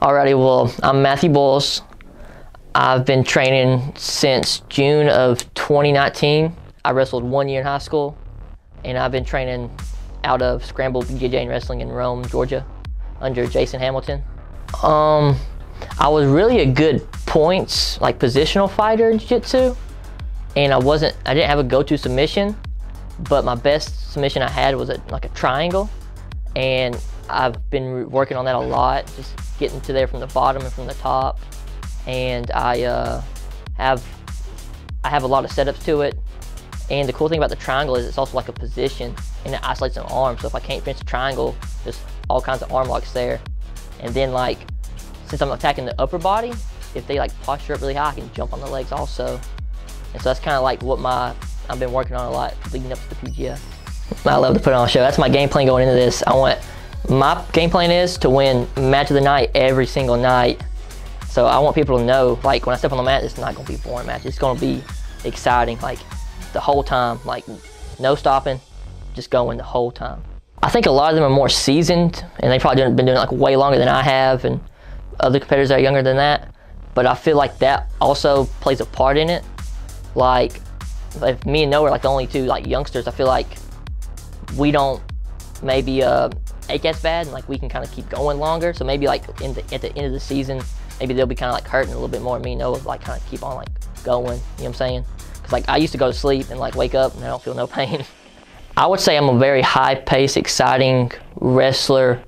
Alrighty, well, I'm Matthew Boiles. I've been training since June of 2019. I wrestled one year in high school, and I've been training out of Scramble BJJ Wrestling in Rome, Georgia, under Jason Hamilton. Um, I was really a good points, like positional fighter in Jiu-Jitsu, and I wasn't, I didn't have a go-to submission, but my best submission I had was a, like a triangle, and I've been working on that a lot, just getting to there from the bottom and from the top. And I uh, have I have a lot of setups to it. And the cool thing about the triangle is it's also like a position and it isolates an arm. So if I can't finish the triangle, there's all kinds of arm locks there. And then like, since I'm attacking the upper body, if they like posture up really high, I can jump on the legs also. And so that's kind of like what my, I've been working on a lot leading up to the PGF. I love to put on a show. That's my game plan going into this. I want my game plan is to win match of the night every single night. So I want people to know, like when I step on the mat, it's not gonna be a boring match. It's gonna be exciting, like the whole time, like no stopping, just going the whole time. I think a lot of them are more seasoned, and they probably been doing it like way longer than I have, and other competitors that are younger than that. But I feel like that also plays a part in it. Like, if me and Noah are like the only two like youngsters, I feel like we don't maybe uh, it gets bad and like we can kind of keep going longer. So maybe like in the, at the end of the season, maybe they'll be kind of like hurting a little bit more. Me know like kind of keep on like going. You know what I'm saying? Because like I used to go to sleep and like wake up and I don't feel no pain. I would say I'm a very high pace, exciting wrestler.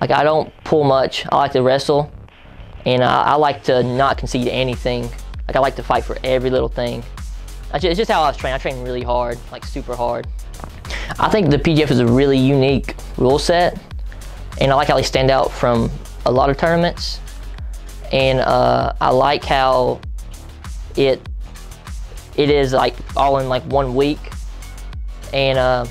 Like I don't pull much. I like to wrestle, and I, I like to not concede anything. Like I like to fight for every little thing. It's just how I was trained. I trained really hard, like super hard. I think the PGF is a really unique rule set, and I like how they stand out from a lot of tournaments. And uh, I like how it it is like all in like one week, and uh,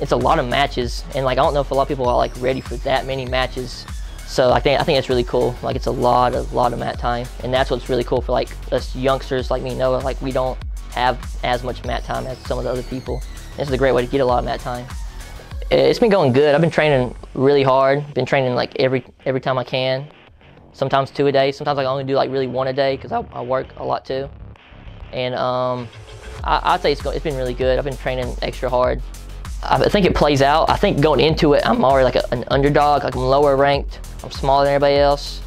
it's a lot of matches. And like I don't know if a lot of people are like ready for that many matches. So I think I think it's really cool. Like it's a lot of lot of mat time, and that's what's really cool for like us youngsters like me, Noah. Like we don't have as much mat time as some of the other people. This is a great way to get a lot of mat time. It's been going good. I've been training really hard. Been training like every every time I can. Sometimes two a day. Sometimes I only do like really one a day because I, I, work a lot too. And um, I, would say it's, it's been really good. I've been training extra hard. I think it plays out. I think going into it, I'm already like a, an underdog. Like I'm lower ranked. I'm smaller than everybody else.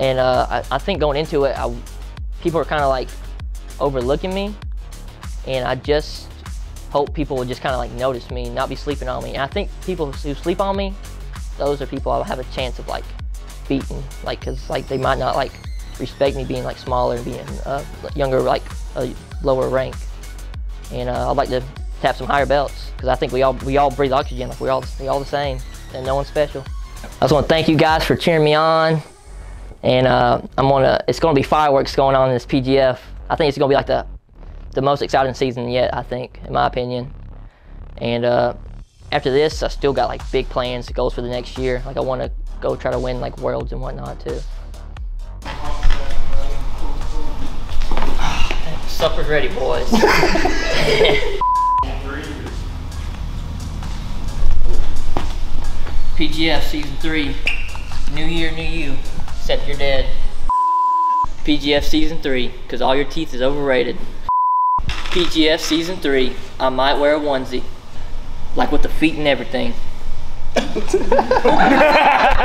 And uh, I, I, think going into it, I, people are kind of like overlooking me. And I just hope people would just kind of like notice me, not be sleeping on me. And I think people who sleep on me, those are people I'll have a chance of like beating, like because like they might not like respect me being like smaller and being uh, younger, like a lower rank. And uh, I'd like to tap some higher belts because I think we all we all breathe oxygen, like we all we all the same, and no one's special. I just want to thank you guys for cheering me on, and uh, I'm gonna it's gonna be fireworks going on in this PGF. I think it's gonna be like the the most exciting season yet, I think, in my opinion. And uh, after this, I still got like big plans, goals for the next year. Like I want to go try to win like worlds and whatnot too. Supper's ready, boys. PGF season three. New year, new you. Except you're dead. PGF season three, because all your teeth is overrated. PGF Season 3, I might wear a onesie. Like with the feet and everything.